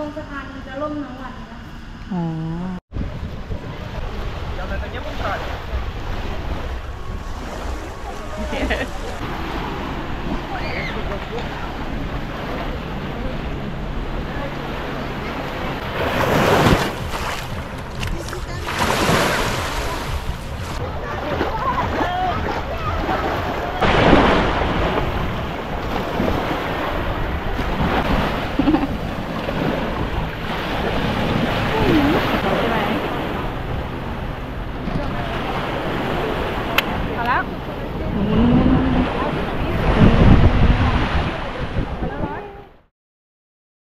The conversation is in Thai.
รงสะพานมันจะล่มทั้งวันนะอ๋อ Yeah. มุน